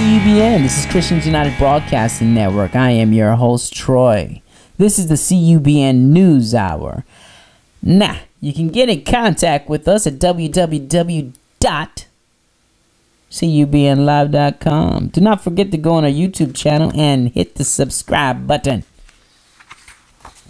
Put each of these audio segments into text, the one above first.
CUBN. This is Christians United Broadcasting Network. I am your host, Troy. This is the CUBN News Hour. Now, you can get in contact with us at www.cubnlive.com. Do not forget to go on our YouTube channel and hit the subscribe button.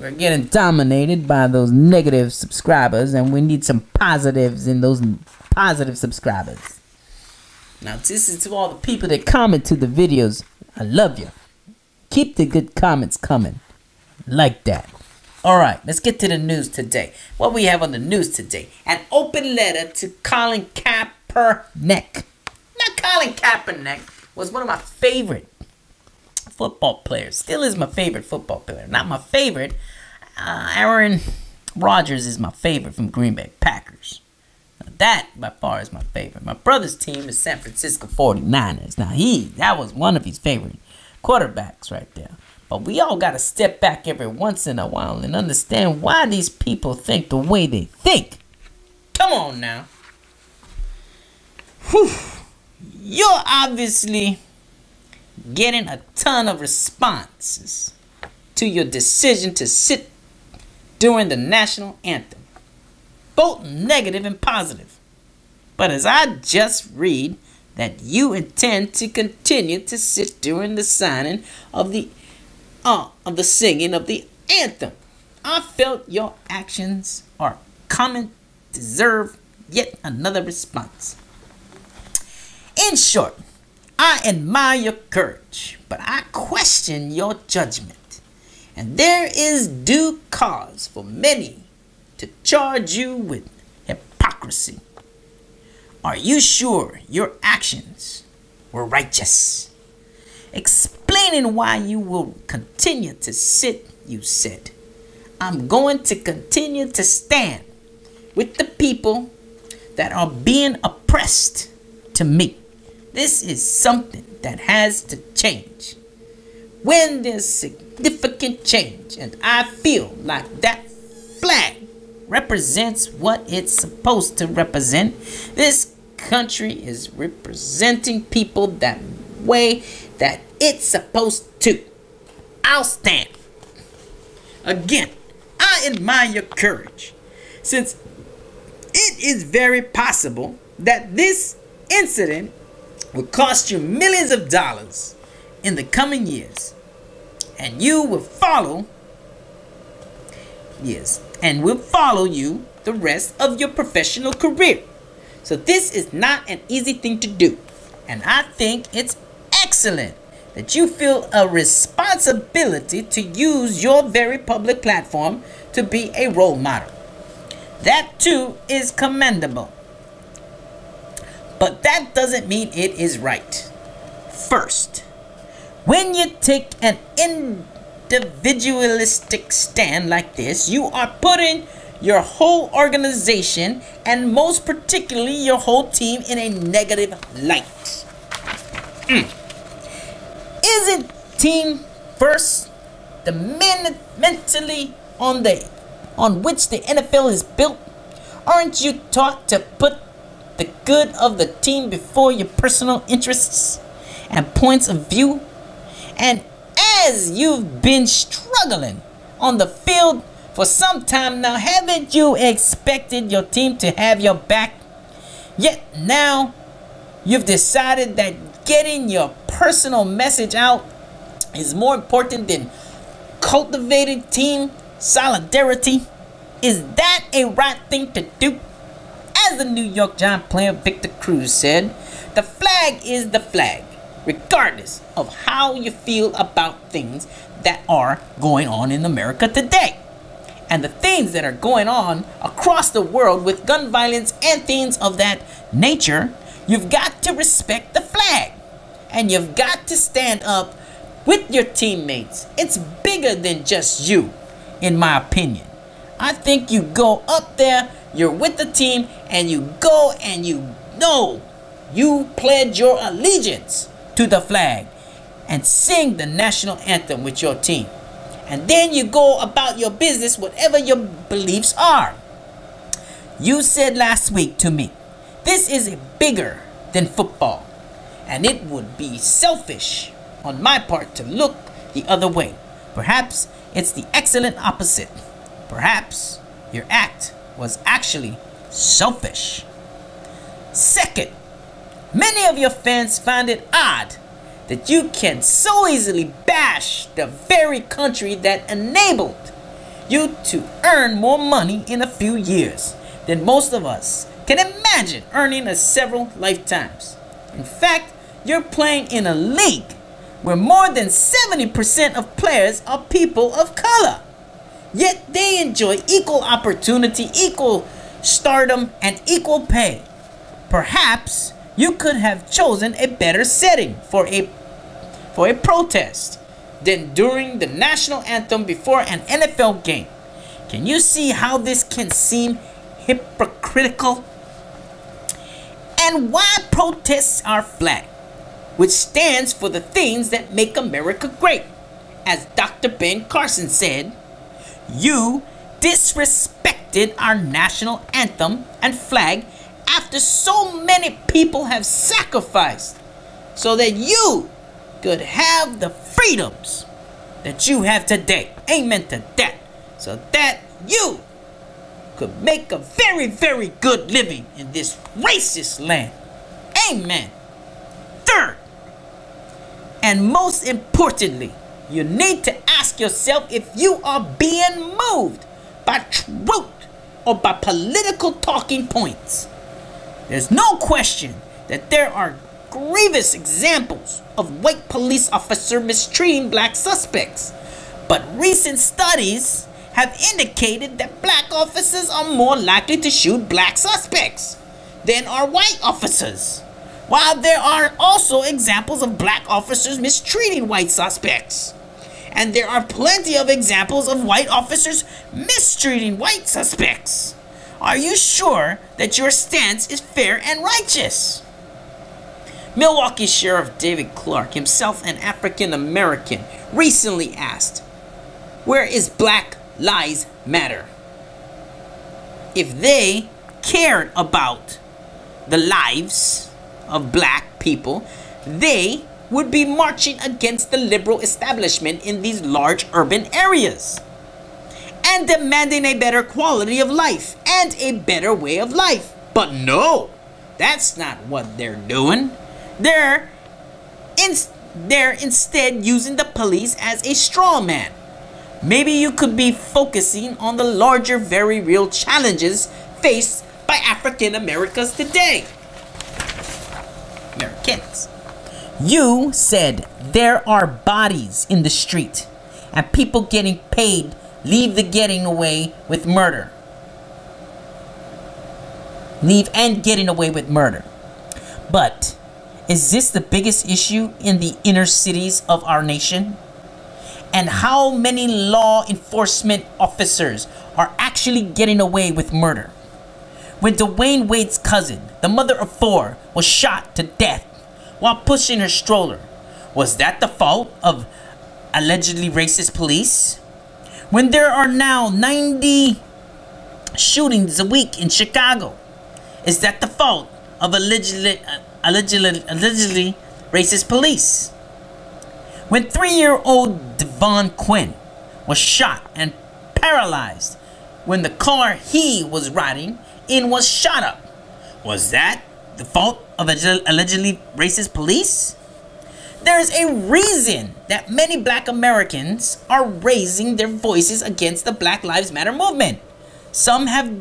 We're getting dominated by those negative subscribers, and we need some positives in those positive subscribers. Now, this is to all the people that comment to the videos. I love you. Keep the good comments coming. Like that. All right, let's get to the news today. What we have on the news today: an open letter to Colin Kaepernick. Now, Colin Kaepernick was one of my favorite football players. Still is my favorite football player. Not my favorite. Uh, Aaron Rodgers is my favorite from Green Bay Packers. That by far is my favorite. My brother's team is San Francisco 49ers. Now he that was one of his favorite quarterbacks right there. But we all got to step back every once in a while and understand why these people think the way they think. Come on now. Whew. You're obviously getting a ton of responses to your decision to sit during the national anthem, both negative and positive. But as I just read that you intend to continue to sit during the signing of the uh, of the singing of the anthem, I felt your actions are common deserve yet another response. In short, I admire your courage, but I question your judgment. And there is due cause for many to charge you with hypocrisy. Are you sure your actions were righteous? Explaining why you will continue to sit, you said. I'm going to continue to stand with the people that are being oppressed to me. This is something that has to change. When there's significant change, and I feel like that represents what it's supposed to represent, this country is representing people that way that it's supposed to. I'll stand. Again, I admire your courage, since it is very possible that this incident will cost you millions of dollars in the coming years. And you will follow, yes, and will follow you the rest of your professional career. So this is not an easy thing to do. And I think it's excellent that you feel a responsibility to use your very public platform to be a role model. That too is commendable. But that doesn't mean it is right. First, when you take an individualistic stand like this, you are putting your whole organization and most particularly your whole team in a negative light. Mm. Isn't team first the men mentally on the on which the NFL is built? Aren't you taught to put the good of the team before your personal interests and points of view? And as you've been struggling on the field for some time now, haven't you expected your team to have your back? Yet now you've decided that getting your personal message out is more important than cultivating team solidarity. Is that a right thing to do? As the New York Giant player Victor Cruz said, the flag is the flag, regardless of how you feel about things that are going on in America today. And the things that are going on across the world with gun violence and things of that nature, you've got to respect the flag. And you've got to stand up with your teammates. It's bigger than just you, in my opinion. I think you go up there you're with the team and you go and you know you pledge your allegiance to the flag and sing the national anthem with your team. And then you go about your business, whatever your beliefs are. You said last week to me, this is bigger than football. and it would be selfish on my part to look the other way. Perhaps it's the excellent opposite. Perhaps your act was actually selfish. Second, many of your fans find it odd that you can so easily bash the very country that enabled you to earn more money in a few years than most of us can imagine earning in several lifetimes. In fact, you're playing in a league where more than 70% of players are people of color. Yet they enjoy equal opportunity, equal stardom, and equal pay. Perhaps you could have chosen a better setting for a for a protest than during the national anthem before an NFL game. Can you see how this can seem hypocritical? And why protests are flag, which stands for the things that make America great. As Dr. Ben Carson said, you disrespected our national anthem and flag after so many people have sacrificed so that you could have the freedoms that you have today. Amen to that. So that you could make a very, very good living in this racist land. Amen. Third, and most importantly, you need to ask yourself if you are being moved by truth or by political talking points. There's no question that there are grievous examples of white police officer mistreating black suspects. But recent studies have indicated that black officers are more likely to shoot black suspects than are white officers. While there are also examples of black officers mistreating white suspects. And there are plenty of examples of white officers mistreating white suspects. Are you sure that your stance is fair and righteous? Milwaukee Sheriff David Clarke, himself an African American, recently asked, Where is Black Lives Matter? If they cared about the lives of black people, they would be marching against the liberal establishment in these large urban areas and demanding a better quality of life and a better way of life. But no, that's not what they're doing. They're in, they're instead using the police as a straw man. Maybe you could be focusing on the larger, very real challenges faced by African Americans today. Americans. You said there are bodies in the street and people getting paid leave the getting away with murder. Leave and getting away with murder. But is this the biggest issue in the inner cities of our nation? And how many law enforcement officers are actually getting away with murder? When Dwyane Wade's cousin, the mother of four, was shot to death while pushing her stroller, was that the fault of allegedly racist police? When there are now 90 shootings a week in Chicago, is that the fault of allegedly, allegedly, allegedly racist police. When three-year-old Devon Quinn was shot and paralyzed when the car he was riding in was shot up, was that the fault of allegedly racist police? There's a reason that many black Americans are raising their voices against the Black Lives Matter movement. Some have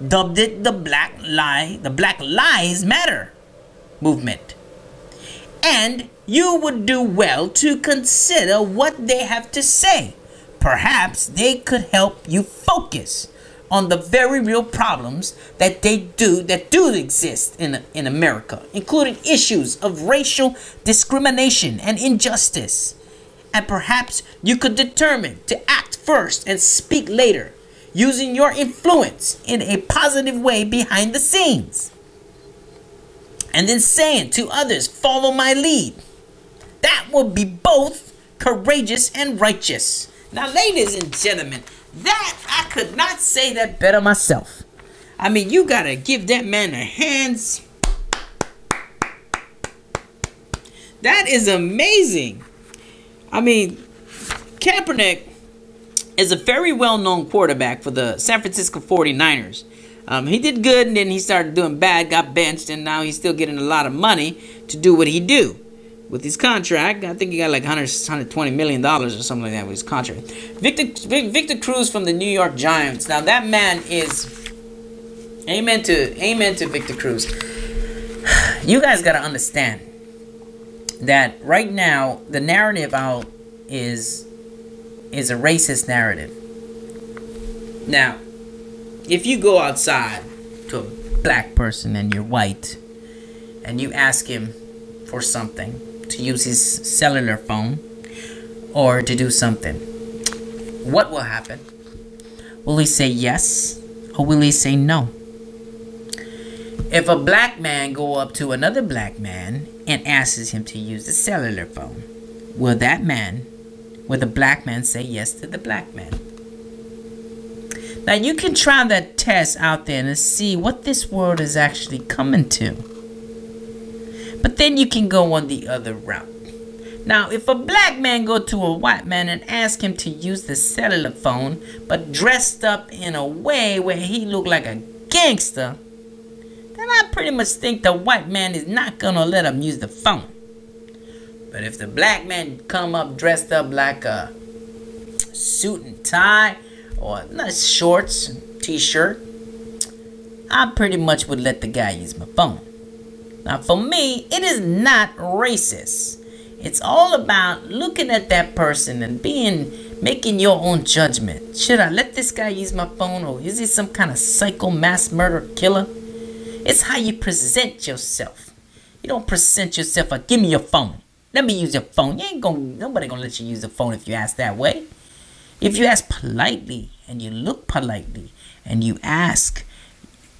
dubbed it the Black Lie, the Black Lives Matter movement. And you would do well to consider what they have to say. Perhaps they could help you focus on the very real problems that they do that do exist in, in America, including issues of racial discrimination and injustice. And perhaps you could determine to act first and speak later, using your influence in a positive way behind the scenes and then saying to others, Follow my lead. That would be both courageous and righteous. Now, ladies and gentlemen, that I could not say that better myself. I mean, you gotta give that man a hands. That is amazing. I mean, Kaepernick is a very well-known quarterback for the San Francisco 49ers. Um, he did good, and then he started doing bad, got benched, and now he's still getting a lot of money to do what he do with his contract. I think he got like 100, 120 million dollars or something like that with his contract. Victor Victor Cruz from the New York Giants. Now that man is amen to amen to Victor Cruz. You guys got to understand that right now the narrative out is is a racist narrative. Now, if you go outside to a black person and you're white and you ask him for something to use his cellular phone or to do something, what will happen? Will he say yes or will he say no? If a black man go up to another black man and asks him to use the cellular phone, will that man, will the black man say yes to the black man? Now you can try that test out there and see what this world is actually coming to. But then you can go on the other route. Now, if a black man go to a white man and ask him to use the cellular phone, but dressed up in a way where he look like a gangster, then I pretty much think the white man is not gonna let him use the phone. But if the black man come up dressed up like a suit and tie, or not shorts, t-shirt, I pretty much would let the guy use my phone. Now for me, it is not racist. It's all about looking at that person and being making your own judgment. Should I let this guy use my phone or is he some kind of psycho mass murder killer? It's how you present yourself. You don't present yourself like give me your phone. Let me use your phone. You ain't gonna nobody gonna let you use the phone if you ask that way. If you ask politely and you look politely and you ask,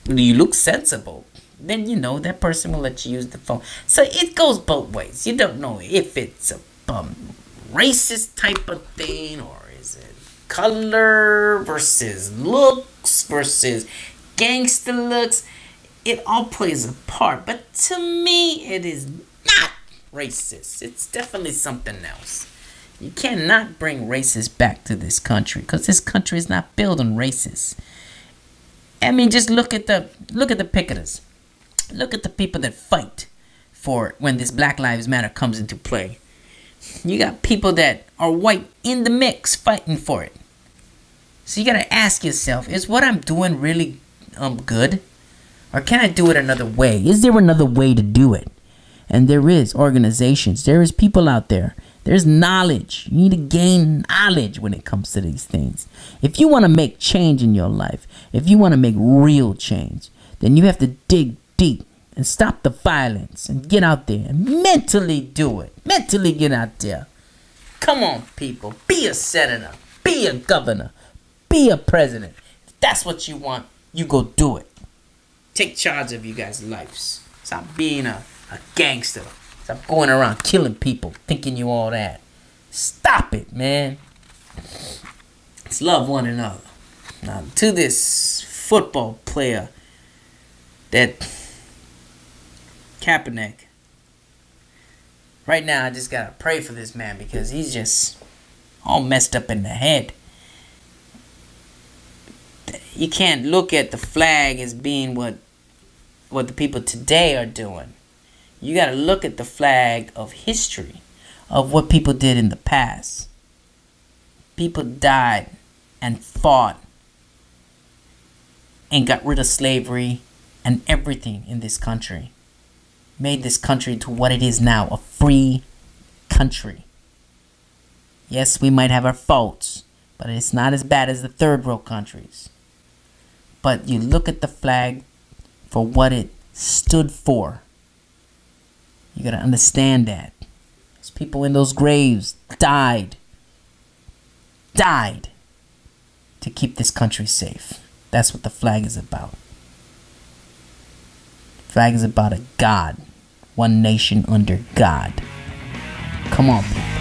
you look sensible, then you know that person will let you use the phone. So it goes both ways. You don't know if it's a um, racist type of thing or is it color versus looks versus gangster looks. It all plays a part, but to me, it is not racist. It's definitely something else. You cannot bring racists back to this country because this country is not built on racists. I mean, just look at the look at the picketers. Look at the people that fight for it when this Black Lives Matter comes into play. You got people that are white in the mix fighting for it. So you gotta ask yourself: Is what I'm doing really um good, or can I do it another way? Is there another way to do it? And there is organizations. There is people out there there's knowledge. You need to gain knowledge when it comes to these things. If you want to make change in your life, if you want to make real change, then you have to dig deep and stop the violence and get out there and mentally do it. Mentally get out there. Come on, people. Be a senator. Be a governor. Be a president. If that's what you want, you go do it. Take charge of you guys' lives. Stop being a, a gangster. Stop going around killing people, thinking you all that. Stop it, man. Let's love one another. Now, to this football player that Kaepernick. Right now, I just gotta pray for this man because he's just all messed up in the head. You can't look at the flag as being what what the people today are doing. You got to look at the flag of history, of what people did in the past. People died and fought and got rid of slavery and everything in this country. Made this country to what it is now a free country. Yes, we might have our faults, but it's not as bad as the third world countries. But you look at the flag for what it stood for you got to understand that. Those people in those graves died. Died to keep this country safe. That's what the flag is about. The flag is about a God. One nation under God. Come on, people.